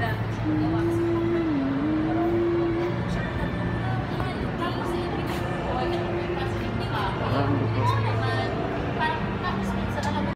嗯。